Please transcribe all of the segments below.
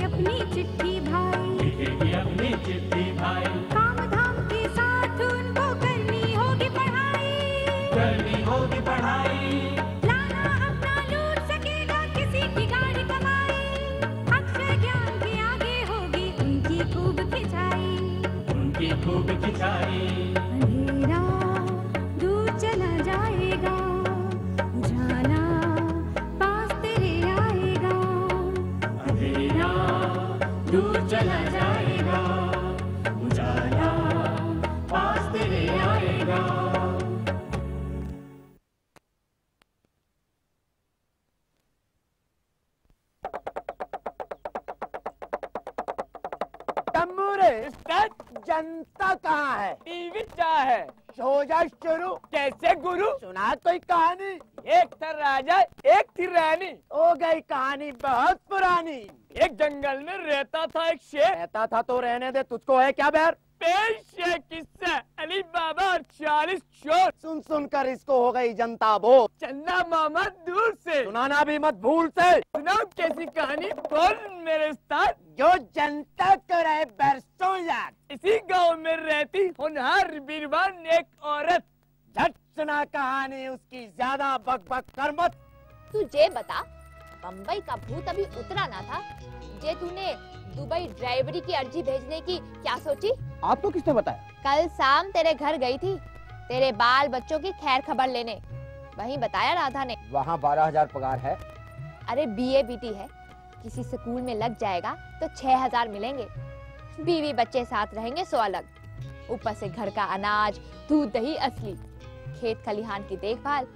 अपनी चिट्ठी भाई। लिखेगी अपनी चिट्ठी भाई। दूर सुना कोई कहानी। एक था राजा एक थी रानी। हो गई कहानी बहुत पुरानी। एक जंगल में रहता था एक शेर। रहता था तो रहने दे तुझको है क्या बैर? पेश है किस्सा अली बाबा और चालीस चोर। सुन सुन कर इसको हो गई जनता वो चंदा मामा दूर से। सुनाना भी मत भूल से। सुनाओ कैसी कहानी बोल मेरे उस्ताद। जो जनता को रहे बरसों याद इसी गाँव में रहती होनहार बीरबान एक औरत। झट सुना कहानी उसकी ज़्यादा बक बक कर मत। तुझे बता बम्बई का भूत अभी उतरा ना था जे तूने दुबई ड्राइवरी की अर्जी भेजने की क्या सोची? आपको किसने बताया? कल शाम तेरे घर गई थी तेरे बाल बच्चों की खैर खबर लेने। वहीं बताया राधा ने। वहाँ बारह हज़ार पगार है। अरे बी बीए बीटी है। किसी स्कूल में लग जाएगा तो छह हज़ार मिलेंगे। बीवी बच्चे साथ रहेंगे सो अलग। ऊपर से घर का अनाज दूध दही असली। खेत खलिहान की देखभाल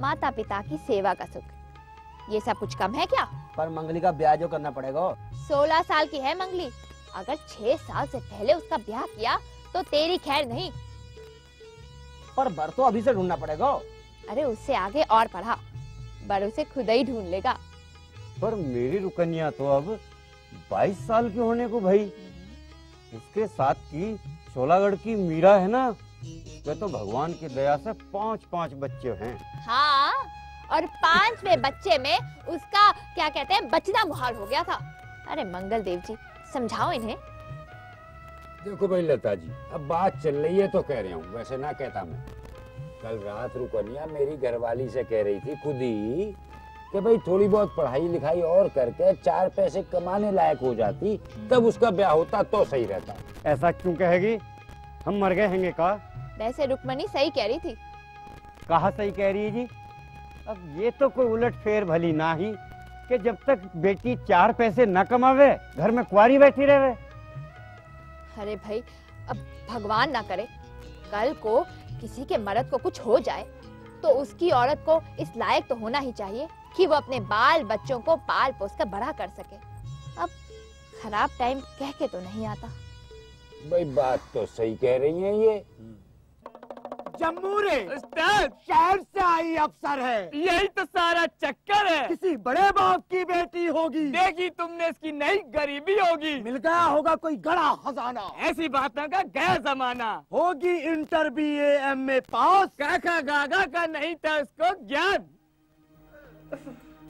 माता पिता की सेवा का सुख। ये सब कुछ कम है क्या? पर मंगली का ब्याह जो करना पड़ेगा। सोलह साल की है मंगली। अगर छह साल से पहले उसका ब्याह किया तो तेरी खैर नहीं। पर बर तो अभी से ढूंढना पड़ेगा। अरे उससे आगे और पढ़ा। बर उसे खुद ही ढूंढ लेगा। पर मेरी रुकनिया तो अब 22 साल की होने को भाई। उसके साथ की शोलागढ़ की मीरा है ना? वे तो भगवान की दया से पाँच पाँच बच्चे हैं। हाँ और पांचवे बच्चे में उसका क्या कहते हैं बचना मुहाल हो गया था। अरे मंगल देव जी समझाओ इन्हें। देखो भाई लता जी अब बात चल रही है तो कह रहा हूँ वैसे ना कहता मैं। कल रात रुकनिया मेरी घरवाली से कह रही थी खुद ही कि भाई थोड़ी बहुत पढ़ाई लिखाई और करके चार पैसे कमाने लायक हो जाती तब उसका ब्याह होता तो सही रहता। ऐसा क्यों कहेगी? हम मर गए हैंगे का वैसे रुक्मणी सही कह रही थी। कहा सही कह रही है जी? अब ये तो कोई उलट फेर भली ना ही कि जब तक बेटी चार पैसे न कमावे घर में कुआरी बैठी रहे। अरे भाई अब भगवान ना करे। कल को किसी के मर्द को कुछ हो जाए तो उसकी औरत को इस लायक तो होना ही चाहिए कि वो अपने बाल बच्चों को पाल पोस कर बड़ा कर सके। अब खराब टाइम कह के तो नहीं आता। भाई बात तो सही कह रही है ये। जम्मू रे। शहर से आई अफसर है। यही तो सारा चक्कर है। किसी बड़े बाप की बेटी होगी। देखी तुमने इसकी नई गरीबी होगी। मिल गया होगा कोई गड़ा खजाना। ऐसी बातों का गया जमाना। होगी इंटर बी एम ए पास। काका गागा का नहीं था उसको ज्ञान।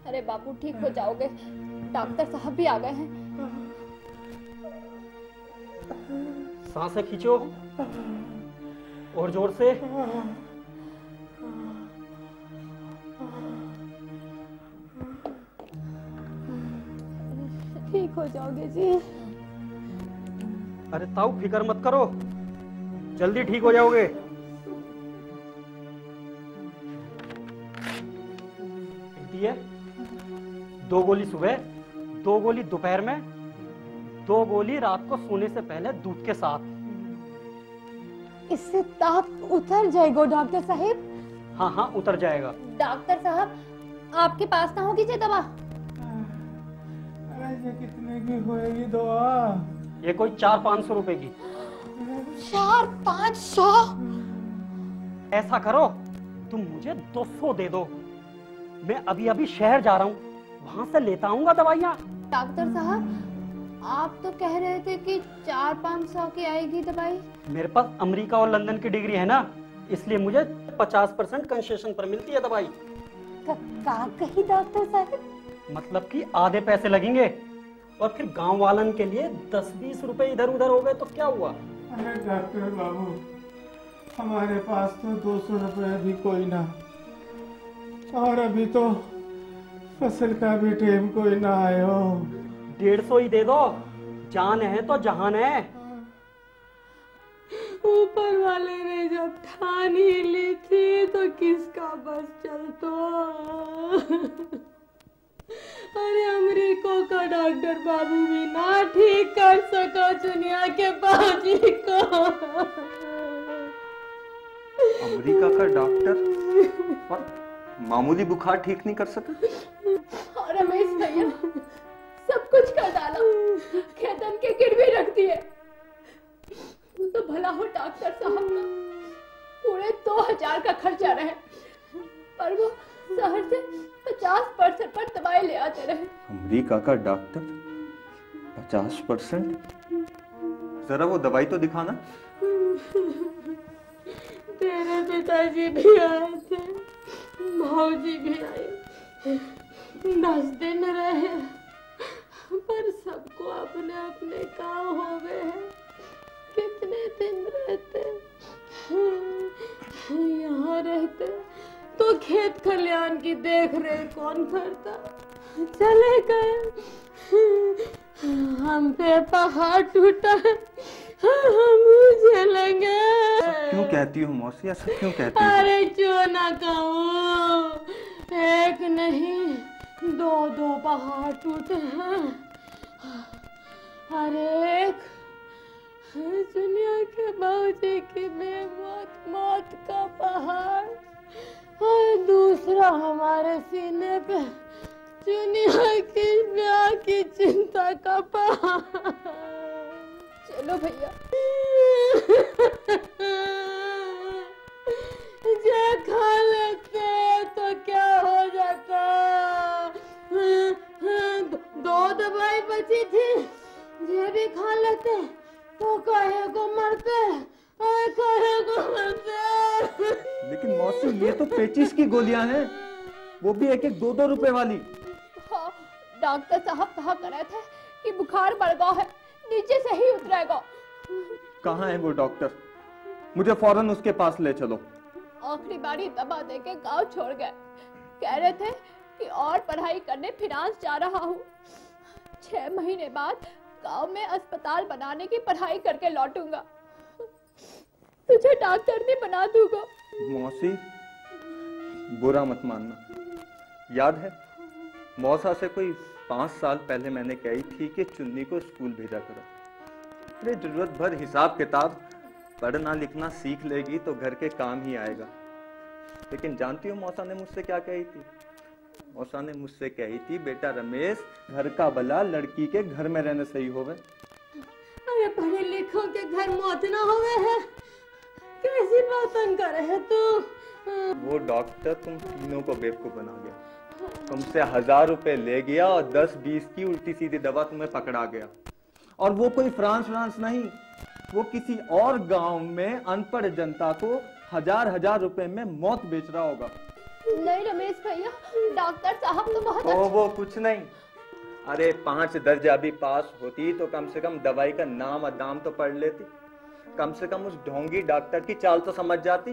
अरे बापू ठीक हो जाओगे। डॉक्टर साहब भी आ गए हैं। साँसें खींचो और ज़ोर से। ठीक हो जाओगे जी। अरे ताऊ फ़िक्र मत करो। जल्दी ठीक हो जाओगे। दो गोली सुबह दो गोली दोपहर में दो गोली रात को सोने से पहले दूध के साथ। इससे ताप उतर जाएगा डॉक्टर साहब। हाँ हाँ उतर जाएगा। डॉक्टर साहब आपके पास ना होगी ये दवा? ऐसे कितने की होएगी दवा? ये कोई चार पाँच सौ रुपए की। चार पाँच सौ? ऐसा करो तुम मुझे दो सौ दे दो। मैं अभी अभी शहर जा रहा हूँ वहाँ से लेता आऊँगा दवाइयाँ। डॉक्टर साहब आप तो कह रहे थे कि चार पाँच सौ की आएगी दवाई। मेरे पास अमेरिका और लंदन की डिग्री है ना इसलिए मुझे पचास परसेंट कंसेशन पर मिलती है दवाई। कहा कही डॉक्टर साहब? मतलब कि आधे पैसे लगेंगे और फिर गाँव वालन के लिए दस बीस रुपए इधर उधर हो गए तो क्या हुआ? अरे डॉक्टर बाबू हमारे पास तो दो सौ रुपये भी कोई ना। और अभी तो फ़सल का भी टाइम कोई ना आयो डेढ़ सौ ही दे दो जान है तो जहान है। ऊपर वाले ने जब ठान ही ली थी तो किसका बस चलतो? अरे अमरीको का डॉक्टर बाबू भी ना ठीक कर सका चुनिया के बाजी को। अमेरिका का डॉक्टर? मामूली बुखार ठीक नहीं कर सका? और रमेश भैया सब कुछ कर डाला। खेतन के गिरवी रख दिए। तो भला हो डॉक्टर साहब का। पूरे दो हज़ार का खर्चा रहे। पर वो शहर से पचास परसेंट पर दवाई ले आते रहे। अमेरिका का डॉक्टर? पचास परसेंट? जरा वो दवाई तो दिखाना। तेरे पिताजी भी आए थे। भाजी भी आए। दस दिन रहे। पर सबको अपने अपने काम खलियान की देख रेख कौन करता? चले गए। हम पे पहाड़ टूटा है। हम झेलेंगे क्यों कहती हो मौसी? ऐसा क्यों कहती हो? अरे क्यों ना कहूँ? एक नहीं दो दो पहाड़ टूटे हैं। अरे एक दुनिया के बाबूजी की बेमौत मौत का पहाड़। और दूसरा हमारे सीने पे दुनिया की ब्याह की चिंता का पहाड़। चलो भैया। जे खा लेते तो क्या हो जाता? दो दवाई बची थी, ये भी खा लेते तो कहे को मरते मौसी ये तो पेचिस की गोलियाँ हैं। वो भी एक एक दो दो रुपए वाली। हाँ डॉक्टर साहब कहा कर रहे थे कि बुखार बढ़ गया है नीचे से ही उतरेगा। कहाँ है वो डॉक्टर? मुझे फ़ौरन उसके पास ले चलो। आखिरी बारी दबा दे के गाँव छोड़ गए। कह रहे थे कि और पढ़ाई करने फिनांस जा रहा हूँ। छह महीने बाद गाँव में अस्पताल बनाने की पढ़ाई करके लौटूँगा। तुझे डॉक्टर भी बना दूँगा। मौसी, बुरा मत मानना। याद है, मौसा से कोई पाँच साल पहले मैंने कही थी कि चुन्नी को स्कूल भेजा करो। अरे, ज़रूरत भर हिसाब किताब पढ़ना लिखना सीख लेगी तो घर के काम ही आएगा। लेकिन जानती हो मौसा ने मुझसे क्या कही थी? मौसा ने मुझसे कही थी, बेटा रमेश, घर का भला लड़की के घर में रहने सही होवे। अरे पढ़े लिखों के घर मौत ना होवे है। कैसी बातन करे है तू। वो डॉक्टर तुम तीनों को बेवकूफ़ बना गया। तुमसे हज़ार रुपए ले गया और दस बीस की उल्टी सीधी दवा तुम्हें पकड़ा गया। और वो कोई फ्रांस फ्रांस नहीं वो किसी और गाँव में अनपढ़ जनता को हज़ार हज़ार रुपए में मौत बेच रहा होगा। नहीं रमेश भैया डॉक्टर साहब तो बहुत ओ वो कुछ नहीं। अरे पाँच दर्जा भी पास होती तो कम से कम दवाई का नाम और दाम तो पढ़ लेती। कम से कम उस ढोंगी डॉक्टर की चाल तो समझ जाती।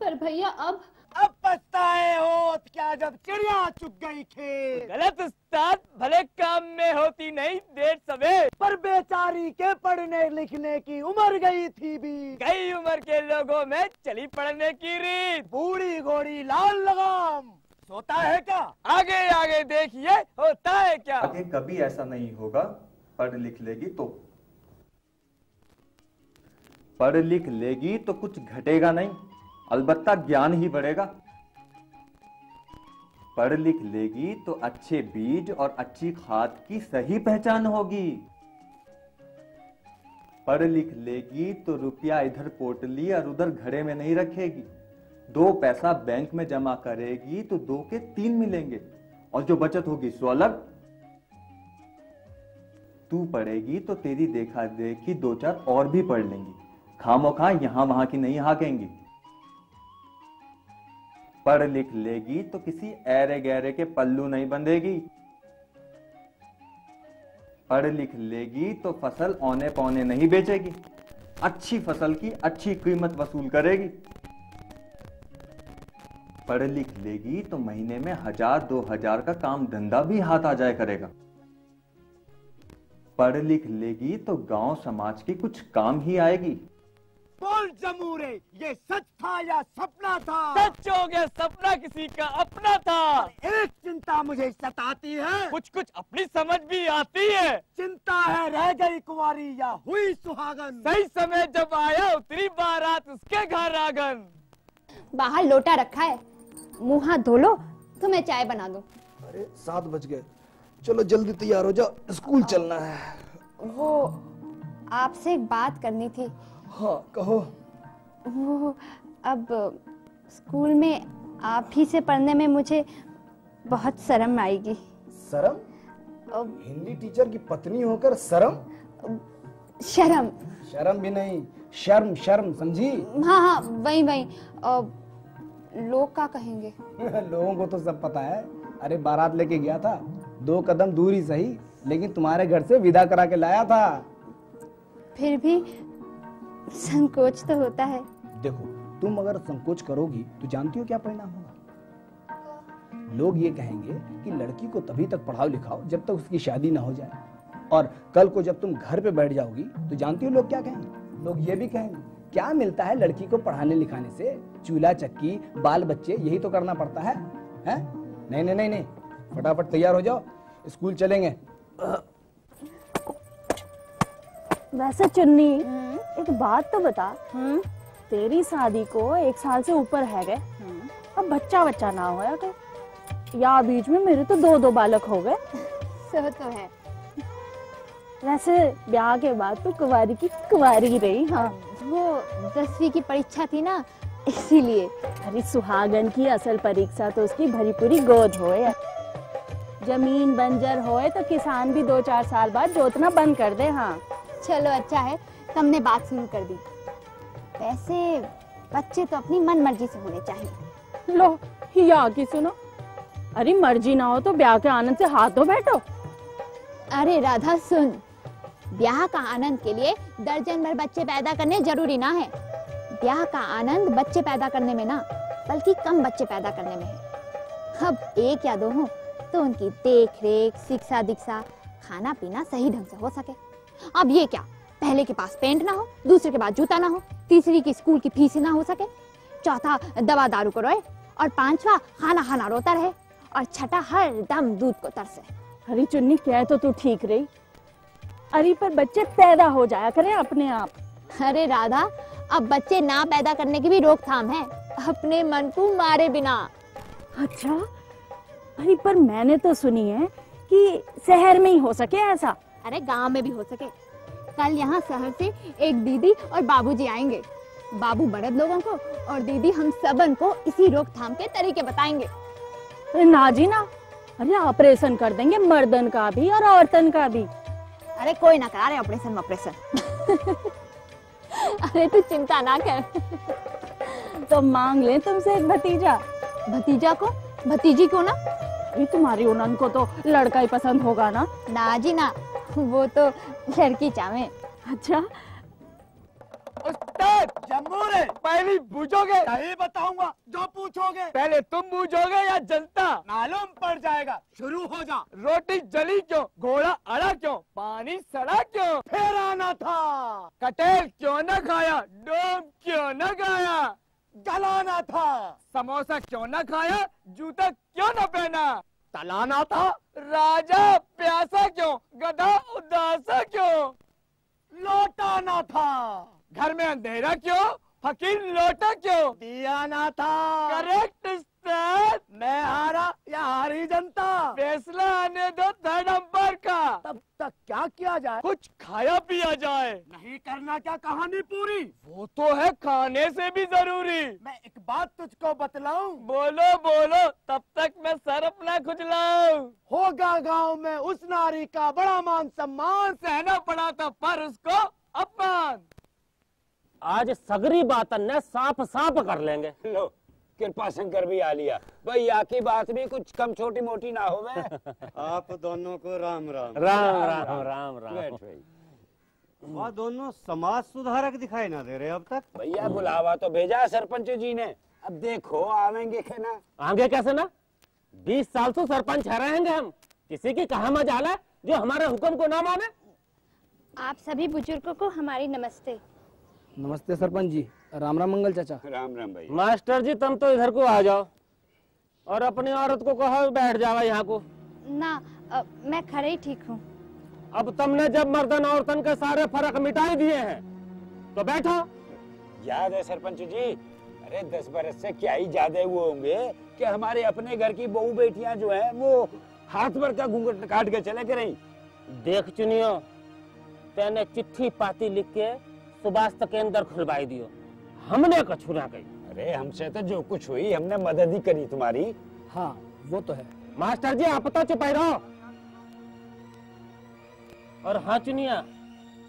पर भैया अब अब पछताए हो क्या जब चिड़िया चुग गई खेत गलत उस्ताद भले काम में होती नहीं देर सवेर। पर बेचारी के पढ़ने लिखने की उम्र गई थी भी। कई उम्र के लोगों में चली पढ़ने की रीत। बूढ़ी घोड़ी लाल लगाम। सोता है क्या? आगे आगे देखिए होता है क्या? आगे कभी ऐसा नहीं होगा पढ़ लिख लेगी तो। पढ़ लिख लेगी तो कुछ घटेगा नहीं, अलबत्ता ज्ञान ही बढ़ेगा। पढ़ लिख लेगी तो अच्छे बीज और अच्छी खाद की सही पहचान होगी। पढ़ लिख लेगी तो रुपया इधर पोटली और उधर घड़े में नहीं रखेगी। दो पैसा बैंक में जमा करेगी तो दो के तीन मिलेंगे, और जो बचत होगी सो अलग। तू पढ़ेगी तो तेरी देखा देखी दो चार और भी पढ़ लेंगी। खामो खा यहाँ वहाँ की नहीं हाकेंगी। पढ़ लिख लेगी तो किसी ऐरे गहरे के पल्लू नहीं बंधेगी। पढ़ लिख लेगी तो फ़सल औने पौने नहीं बेचेगी। अच्छी फ़सल की अच्छी कीमत वसूल करेगी। पढ़ लिख लेगी तो महीने में हज़ार, दो हज़ार का काम धंधा भी हाथ आ जाया करेगा। पढ़ लिख लेगी तो गाँव समाज की कुछ काम ही आएगी। बोल जमूरे ये सच था या सपना था? सच हो गया सपना किसी का अपना था। एक चिंता मुझे सताती है। कुछ कुछ अपनी समझ भी आती है। चिंता है रह गई कुंवारी या हुई सुहागन। सही समय जब आया उतरी बारात उसके घर आगन बाहर लोटा रखा है। मुँह हाथ धो लो तो मैं चाय बना दूँ। अरे सात बज गए। चलो जल्दी तैयार हो जाओ। स्कूल चलना है। वो आपसे एक बात करनी थी। हाँ कहो। वो अब स्कूल में आप ही से पढ़ने में मुझे बहुत शर्म आएगी। शर्म? हिंदी टीचर की पत्नी होकर शर्म? शर्म। शर्म भी नहीं शर्म शर्म समझी? हाँ हाँ वही वही। लोग क्या कहेंगे? लोगों को तो सब पता है। अरे बारात लेके गया था। दो कदम दूरी सही लेकिन तुम्हारे घर से विदा करा के लाया था। फिर भी संकोच तो होता है। देखो तुम अगर संकोच करोगी तो जानती हो क्या परिणाम होगा? लोग ये कहेंगे कि लड़की को तभी तक पढ़ाओ लिखाओ जब तक उसकी शादी ना हो जाए। और कल को जब तुम घर पे बैठ जाओगी तो जानती हो लोग क्या कहेंगे? लोग ये भी कहेंगे क्या मिलता है लड़की को पढ़ाने लिखाने से? चूल्हा चक्की बाल बच्चे यही तो करना पड़ता है हैं? नहीं नहीं नहीं नहीं फटाफट तैयार हो जाओ स्कूल चलेंगे। वैसे चुन्नी। एक बात तो बता। तेरी शादी को एक साल से ऊपर है गए। अब बच्चा बच्चा ना होया के या बीच में मेरे तो दो दो बालक हो गए। सो तो है। वैसे ब्याह के बाद तो कुंवारी की कुंवारी रही हाँ। वो दसवीं की परीक्षा थी ना इसीलिए। अरे सुहागन की असल परीक्षा तो उसकी भरी पूरी गोद होए ज़मीन बंजर होए तो किसान भी दो चार साल बाद जोतना बंद कर दे हाँ। चलो अच्छा है। तुमने बात शुरू कर दी। वैसे बच्चे तो अपनी मन मर्ज़ी से होने चाहिए। लो या की सुनो। अरे मर्ज़ी ना हो तो ब्याह के आनंद से हाथ धो बैठो। अरे राधा सुन। ब्याह का आनंद के लिए दर्जन भर बच्चे पैदा करने ज़रूरी ना है। ब्याह का आनंद बच्चे पैदा करने में ना बल्कि कम बच्चे पैदा करने में है। अब एक या दो हो तो उनकी देख रेख शिक्षा दीक्षा खाना पीना सही ढंग से हो सके। अब ये क्या? पहले के पास पेंट ना हो दूसरे के पास जूता ना हो तीसरी की स्कूल की फ़ीस ही ना हो सके। चौथा दवा दारू को रोए और पांचवा खाना खाना रोता रहे और छठा हर दम दूध को तरसे। अरे चुन्नी कह तो तू ठीक रही? अरे पर बच्चे पैदा हो जाया करें अपने आप। अरे राधा अब बच्चे ना पैदा करने की भी रोकथाम है। अपने मन को मारे बिना। अच्छा? अरे पर मैंने तो सुनी है कि शहर में ही हो सके ऐसा। अरे गाँव में भी हो सके। कल यहाँ शहर से एक दीदी और बाबूजी आएँगे। बाबू बड़े लोगों को और दीदी हम सबन को इसी रोकथाम के तरीके बताएँगे। अरे ना जी ना। अरे ऑपरेशन कर देंगे मर्दन का भी और औरतन का भी। अरे कोई ना करा रहे ऑपरेशन ऑपरेशन। अरे तू चिंता ना कर। तो मांग ले तुमसे एक भतीजा। भतीजा को? भतीजी को ना? तुम्हारी उनन को तो लड़का ही पसंद होगा ना। ना जी ना। वो तो लड़की चावे अच्छा। उस्ताद जमूरे पहली बूझोगे? बताऊँगा जो पूछोगे। पहले तुम बूझोगे या जनता? मालूम पड़ जाएगा। शुरू हो जा। रोटी जली क्यों? घोड़ा अड़ा क्यों? पानी सड़ा क्यों? फिर आना था। कटेल क्यों न खाया? डोम क्यों न गाया? जलाना था। समोसा क्यों न खाया? जूता क्यों न पहना? तलाना था। राजा प्यासा क्यों? गधा उदासा क्यों? लौटाना था। घर में अंधेरा क्यों? फकीर लौटा क्यों? दिया ना था। करेक्ट मैं हारा। या हारी जनता। फैसला आने दो थर्ड अंपायर का। तब तक क्या किया जाए? कुछ खाया पिया जाए। नहीं करना क्या कहानी पूरी? वो तो है खाने से भी ज़रूरी। मैं एक बात तुझको बतलाऊं? बोलो बोलो तब तक मैं सर अपना खुजलाऊं। होगा गाँव में उस नारी का बड़ा मान सम्मान। सहना पड़ा था पर उसको अपमान। आज सगरी बातन ने साफ़ साफ़ कर लेंगे। लो कृपा शंकर भी आ लिया। भाई यहाँ की बात भी कुछ कम छोटी मोटी ना हो आप दोनों को राम राम। राम राम राम राम बैठ भाई। वह दोनों समाज सुधारक दिखाई ना दे रहे अब तक। भैया बुलावा तो भेजा सरपंच जी ने। अब देखो आवेंगे के ना? आगे कैसे ना? बीस साल से सरपंच है रहेंगे हम। किसी की कहा मजाला जो हमारे हुक्म को ना माने। आप सभी बुज़ुर्गों को हमारी नमस्ते। नमस्ते सरपंच जी। राम राम मंगल चाचा। राम राम भाई। मास्टर जी तुम तो इधर को आ जाओ और अपनी औरत को कहो बैठ जावा यहाँ को। ना अ, मैं खड़े ही ठीक हूँ। अब तुमने जब मर्दन औरतन के सारे फ़र्क मिटाई दिए हैं तो बैठो। याद है सरपंच जी अरे दस बरस से क्या ही ज़्यादा वो होंगे कि हमारे अपने घर की बहू बेटियाँ जो है वो हाथ भर का घूंघट काट के चले के रही देख चुनियो तेने चिट्ठी पाती लिख के सुभाष अंदर खुलवाई दियो। हमने कछु ना कही। अरे हमसे तो जो कुछ हुई हमने मदद ही करी तुम्हारी। हाँ वो तो है। मास्टर जी आप तो चुप ही रहो। और हाँ चुनिया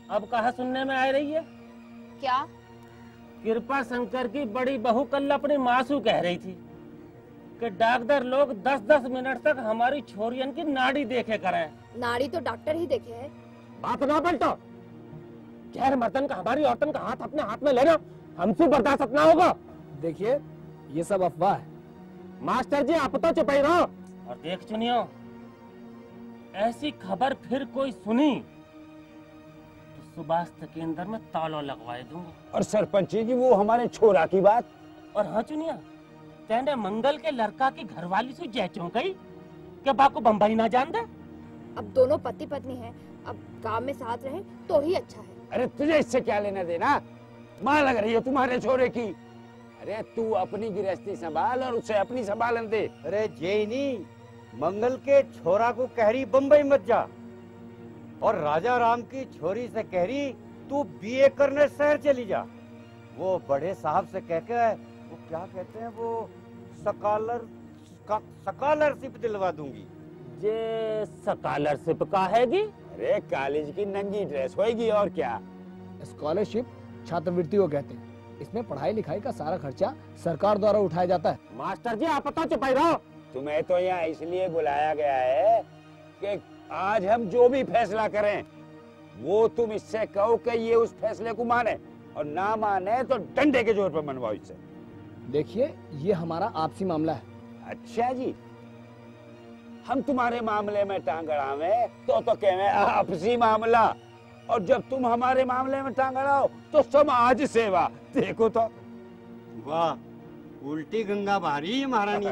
अब कहा सुनने में आ रही है? क्या? कृपा शंकर की बड़ी बहू कल अपनी मासू कह रही थी कि डॉक्टर लोग 10-10 मिनट तक हमारी छोरियन की नाड़ी देखे करें। नाड़ी तो डॉक्टर ही देखे है। बात ना पलटो। गैर मर्दन का हमारी औरतन का हाथ अपने हाथ में लेना हमसे बर्दाश्त अपना होगा। देखिए ये सब अफवाह है। मास्टर जी आप तो चुपाई रहो। और देख चुनियो ऐसी खबर फिर कोई सुनी? तो सुभाष केंद्र में ताला लगवाए दूँगा। और सरपंच जी वो हमारे छोरा की बात। और हाँ चुनिया तेने मंगल के लड़का की घरवाली से जय चौंकई क्या बाप को बम्बई ना जान दे? अब दोनों पति पत्नी हैं अब गाँव में साथ रहे तो ही अच्छा है। अरे तुझे इससे क्या लेना देना? माँ लग रही है तुम्हारे छोरे की। अरे तू अपनी गृहस्थी संभाल और उसे अपनी संभालन दे। अरे जय मंगल के छोरा को कहरी बम्बई मत जा। और राजा राम की छोरी से कह रही तू बीए करने शहर चली जा। वो बड़े साहब से कह के वो क्या कहते हैं वो सकालर सकालरशिप दिलवा दूँगी। जे सकालरशिप का हैगी अरे कॉलेज की नंगी ड्रेस होएगी और क्या? स्कॉलरशिप? छात्रवृत्ति को कहते हैं। इसमें पढ़ाई लिखाई का सारा खर्चा सरकार द्वारा उठाया जाता है। मास्टर जी आप तो चुपाई रहो। तुम्हें तो यहाँ इसलिए बुलाया गया है कि आज हम जो भी फैसला करें वो तुम इससे कहो कि ये उस फैसले को माने और ना माने तो डंडे के ज़ोर पर मनवाओ इससे। देखिए ये हमारा आपसी मामला है। अच्छा जी हम तुम्हारे मामले में टांग अड़ावे तो तो कहे आपसी मामला। और जब तुम हमारे मामले में टांग अड़ाओ तो समाज सेवा। देखो तो। वाह उल्टी गंगा बहारी है महारानी।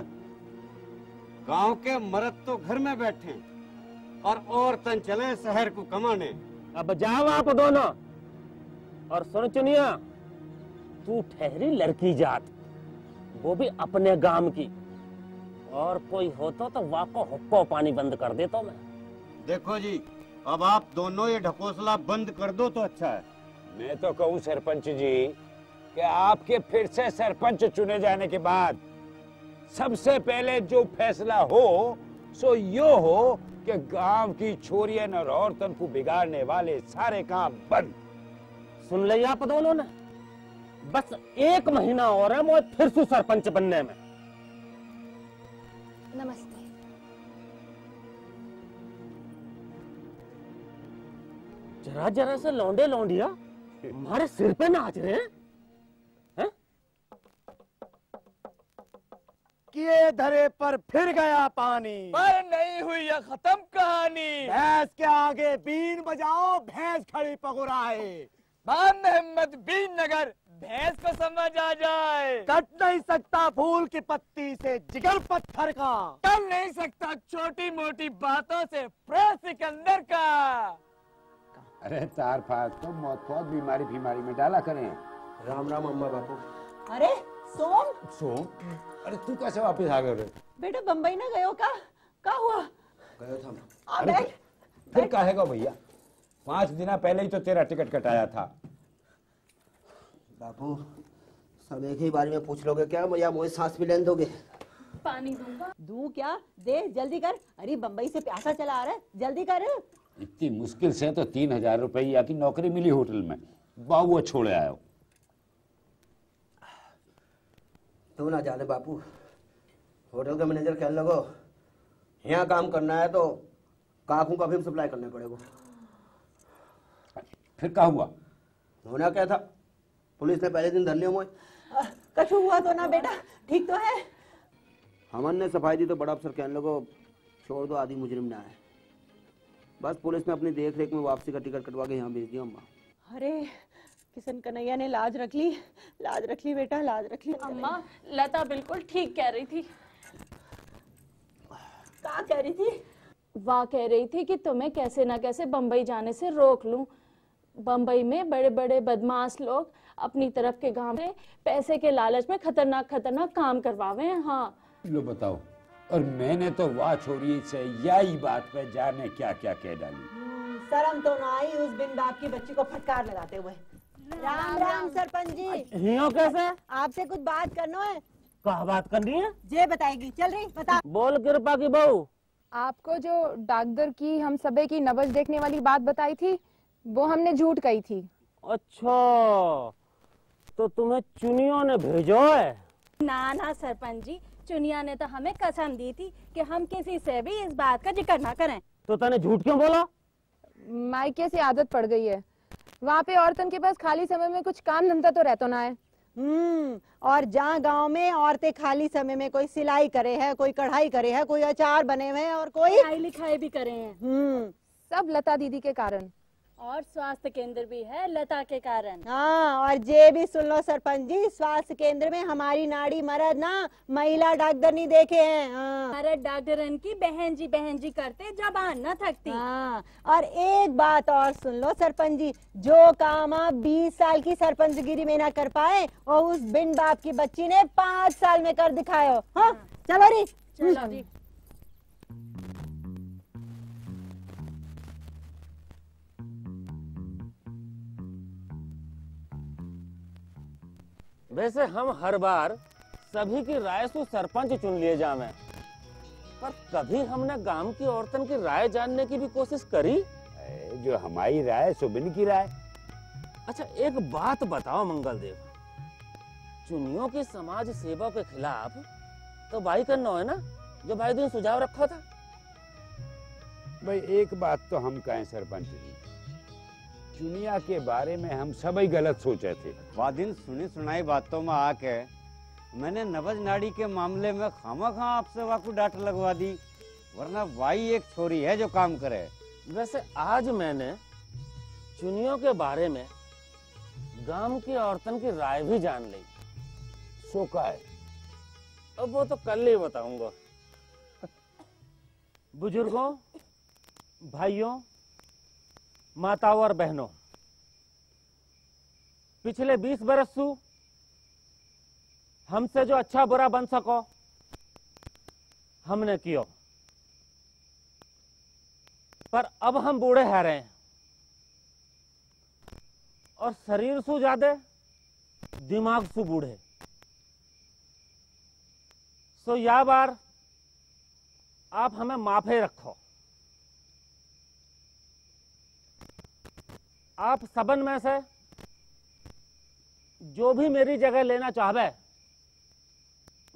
गाँव के मर्द तो घर में बैठे और औरतन चले शहर को कमाने। अब जाओ आप दोनों। और सुन चुनिया तू ठहरी लड़की जात वो भी अपने गाँव की। और कोई होता तो वाको हुक्को पानी बंद कर देता मैं। देखो जी अब आप दोनों ये ढकोसला बंद कर दो तो अच्छा है। मैं तो कहूँ सरपंच जी कि आपके फिर से सरपंच चुने जाने के बाद सबसे पहले जो फैसला हो सो यो हो कि गाँव की छोरियन और औरतन को बिगाड़ने वाले सारे काम बंद। सुन लिया आप दोनों ने। बस एक महीना और है मैं फिर से सरपंच बनने में। नमस्ते। जरा जरा से लौंडे लौंडिया हमारे सिर पे नाच रहे हैं। हैं? किए धरे पर फिर गया पानी। पर नहीं हुई यह खत्म कहानी। भैंस के आगे बीन बजाओ भैंस खड़ी पगुराए। बाम मोहम्मद बीन नगर भैंस को समझ आ जाए। कट नहीं सकता फूल की पत्ती से जिगर पत्थर का। कर नहीं सकता छोटी मोटी बातों से प्रेस सिकंदर का। अरे तार फार तो मौत बहुत बीमारी बीमारी में डाला करें। राम राम अम्मा बापू। अरे सोम? सोम? अरे तू कैसे वापस आ गए रे? बेटा बम्बई ना गयो का? का हुआ? गयो था मैं अरे फिर काहेगा भैया? पाँच दिन पहले ही तो तेरा टिकट कटाया था। बापू सब एक ही बारी में पूछ लोगे क्या? या मुझे सांस भी लेने दोगे। पानी दूँगा। दू क्या? दे जल्दी कर। अरे बम्बई से प्यासा चला आ रहा है। जल्दी कर। इतनी मुश्किल से तो तीन हज़ार रुपया की नौकरी मिली होटल में। बाबू छोड़ आयो। तू ना जाने बापू। होटल का मैनेजर कहने लगो यहाँ काम करना है तो काकू का भी सप्लाई करना पड़ेगा। फिर क्या हुआ? होना क्या था? पुलिस ने पहले दिन धरने मोए कछु हुआ तो ना बेटा ठीक तो है? हमन ने सफ़ाई दी तो बड़ा अफसर कहने लगो छोड़ दो आदि मुजरिम ना है। बस पुलिस ने अपनी देख रेख में वापसी का टिकट कटवा के यहाँ भेज दिया अम्मा। अरे किशन कन्हैया ने लाज रख ली। लाज रख ली बेटा लाज रख ली। अम्मा लता बिल्कुल ठीक कह रही थी। क्या कह रही थी? वाह कह रही थी कि तुम्हें कैसे ना कैसे बम्बई जाने से रोक लूँ। बम्बई में बड़े बड़े बदमाश लोग अपनी तरफ़ के गाँव में पैसे के लालच में खतरनाक खतरनाक काम करवावे हैं हाँ। लो बताओ। और मैंने तो वाह छोड़ी से यही बात पे जाने क्या क्या कह डाली। शर्म तो ना आई उस बिन बाप की बच्ची को फटकार लगाते हुए। राम राम सरपंच जी। हियो कैसे? आपसे कुछ बात करना है? कहा बात करनी है? जे बताएगी। चल रही बता। बोल कृपा की बहू। आपको जो डाकदर की हम सबे की नबज देखने वाली बात बताई थी वो हमने झूठ कही थी। अच्छा तो तुम्हें चुनियों ने भेजो है? ना ना सरपंच जी। चुनिया ने तो हमें कसम दी थी कि हम किसी से भी इस बात का ज़िक्र ना करें। तो तने झूठ क्यों बोला? मायके से आदत पड़ गई है। वहाँ पे औरतन के पास खाली समय में कुछ काम धंधा तो रहता ना है। हम्म और जहाँ गाँव में औरतें खाली समय में कोई सिलाई करे है कोई कढ़ाई करे है कोई अचार बने हुए हैं और कोई पढ़ाई लिखाई भी करे हैं। हम्म। सब लता दीदी के कारण। और स्वास्थ्य केंद्र भी है लता के कारण। हाँ और जे भी सुन लो सरपंच जी स्वास्थ्य केंद्र में हमारी नाड़ी मर्द ना महिला डॉक्टर नहीं देखे हैं। हाँ। डॉक्टरन की बहन जी बहन जी करते जबान न थकती। हाँ और एक बात और सुन लो सरपंच जी जो काम आप 20 साल की सरपंचगिरी में ना कर पाए और उस बिन बाप की बच्ची ने पाँच साल में कर दिखायो हाँ। चलो री चलो जी। वैसे हम हर बार सभी की राय से सरपंच चुन लिए जावे। पर कभी हमने गाँव की औरतन की राय जानने की भी कोशिश करी? जो हमारी राय सुबिन की राय। अच्छा एक बात बताओ मंगल देव चुनियों की समाज सेवा के खिलाफ तो भाई करना है ना जो भाई दिन सुझाव रखा था? भाई एक बात तो हम कहें सरपंच जी। चुनिया के बारे में हम सभी गलत सोचे थे। वह दिन सुनी सुनाई बातों में आके मैंने नवज नाड़ी के मामले में खामा खा आपसे वाकू डांट लगवा दी वरना वाई एक छोरी है जो काम करे। वैसे आज मैंने चुनियों के बारे में गाँव की औरतन की राय भी जान ली। सो का है? अब वो तो कल ही बताऊँगा। बुज़ुर्गों भाइयों माताओं और बहनों। पिछले 20 बरस सु हमसे जो अच्छा बुरा बन सको, हमने कियो। पर अब हम बूढ़े है रहे हैं और शरीर सु ज़्यादा, दिमाग सु बूढ़े। सो या बार आप हमें माफे रखो। आप सबन में से जो भी मेरी जगह लेना चाहवे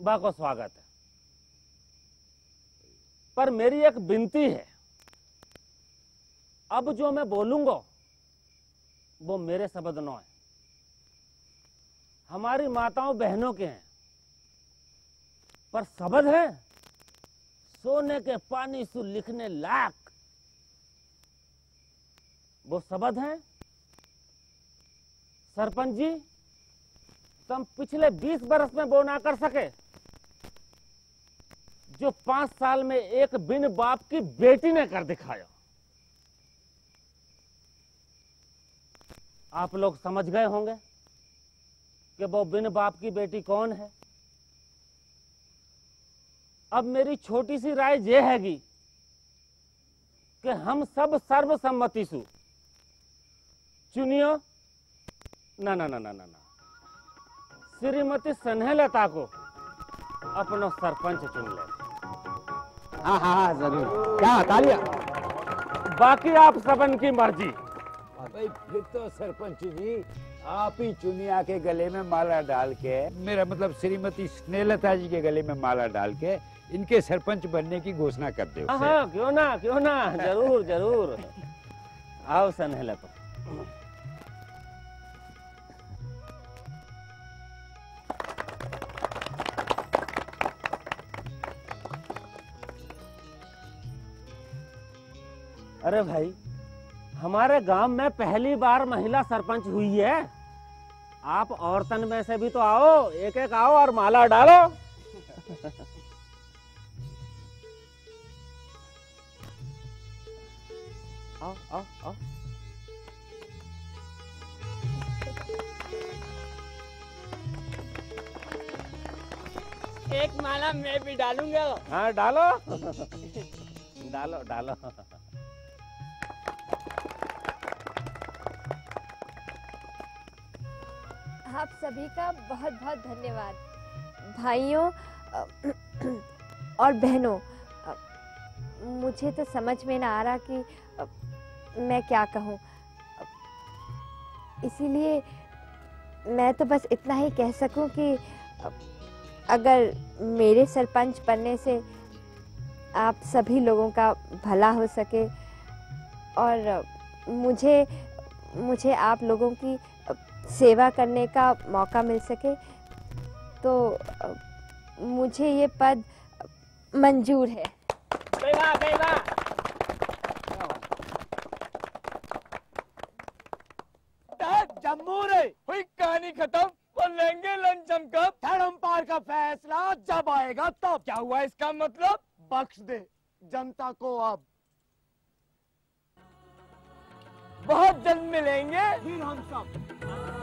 बा को स्वागत है। पर मेरी एक विनती है, अब जो मैं बोलूँगा, वो मेरे शब्द नो है। हमारी माताओं बहनों के हैं, पर शब्द है, सोने के पानी से लिखने लायक। वो शब्द हैं सरपंच जी, तुम पिछले 20 बरस में वो ना कर सके। जो पाँच साल में एक बिन बाप की बेटी ने कर दिखाया। आप लोग समझ गए होंगे कि वो बिन बाप की बेटी कौन है। अब मेरी छोटी सी राय ये हैगी कि हम सब सर्वसम्मति सु चुनियो ना ना ना ना ना ना। श्रीमती स्नेहलता को अपनो सरपंच चुन ले। हाँ हाँ हाँ ज़रूर। क्या तालिया? बाकी आप सबन की मर्ज़ी। भाई फिर तो सरपंच जी आप ही चुनिया के गले में माला डाल के मेरा मतलब श्रीमती स्नेहलता जी के गले में माला डाल के इनके सरपंच बनने की घोषणा कर दो हाँ हाँ क्यों ना क्यों ना? ज़रूर ज़रूर। आओ स्नेहलता। अरे भाई हमारे गाँव में पहली बार महिला सरपंच हुई है। आप औरतन में से भी तो आओ एक एक आओ और माला डालो। आओ आओ आओ। एक माला मैं भी डालूँगा। हाँ डालो। डालो डालो। आप सभी का बहुत बहुत धन्यवाद। भाइयों और बहनों मुझे तो समझ में ना आ रहा कि मैं क्या कहूँ। इसीलिए मैं तो बस इतना ही कह सकूँ कि अगर मेरे सरपंच बनने से आप सभी लोगों का भला हो सके और मुझे मुझे आप लोगों की सेवा करने का मौका मिल सके। तो मुझे ये पद मंजूर है। बेवा बेवा जम्मू रे। हुई कहानी खत्म और लेंगे लंच हम कब? थर्ड अंपायर का फैसला जब आएगा तब। क्या हुआ इसका मतलब? बख्श दे जनता को अब। बहुत जल्द मिलेंगे। फिर हम सब।